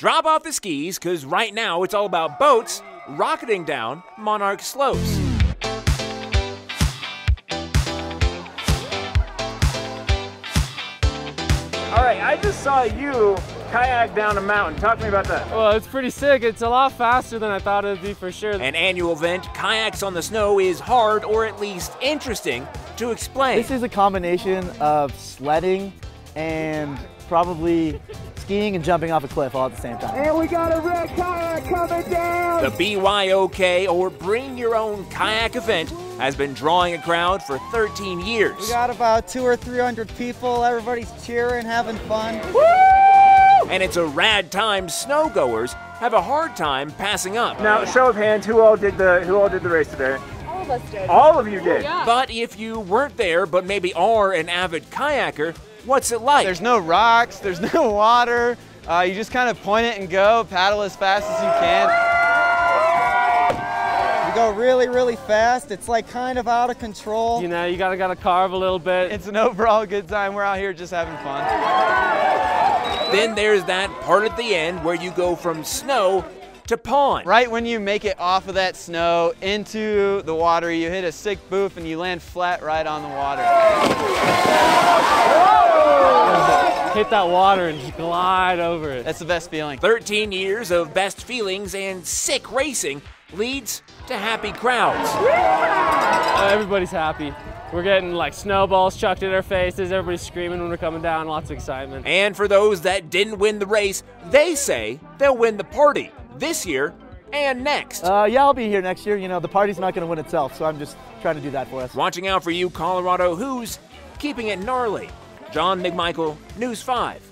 Drop off the skis, because right now it's all about boats rocketing down Monarch Slopes. All right, I just saw you kayak down a mountain. Talk to me about that. Well, it's pretty sick. It's a lot faster than I thought it would be for sure. An annual event, Kayaks on the Snow is hard or at least interesting to explain. This is a combination of sledding and probably skiing and jumping off a cliff all at the same time. And we got a red kayak coming down! The BYOK, or Bring Your Own Kayak event, has been drawing a crowd for 13 years. We got about two or 300 people. Everybody's cheering, having fun. Woo! And it's a rad time snowgoers have a hard time passing up. Now, show of hands, who all did the who all did the race today? All of us did. All of you did. Yeah. But if you weren't there, but maybe are an avid kayaker, what's it like? There's no rocks, there's no water. Uh, you just kind of point it and go, paddle as fast as you can. You go really, really fast. It's like kind of out of control. You know, you gotta gotta carve a little bit. It's an overall good time. We're out here just having fun. Then there's that part at the end where you go from snow to pond. Right when you make it off of that snow into the water, you hit a sick boof and you land flat right on the water. Hit that water and just glide over it. That's the best feeling. 13 years of best feelings and sick racing leads to happy crowds. Uh, everybody's happy. We're getting like snowballs chucked in our faces. Everybody's screaming when we're coming down. Lots of excitement. And for those that didn't win the race, they say they'll win the party this year and next. Uh, yeah, I'll be here next year. You know, the party's not going to win itself, so I'm just trying to do that for us. Watching out for you, Colorado Who's keeping it gnarly. John McMichael, News 5.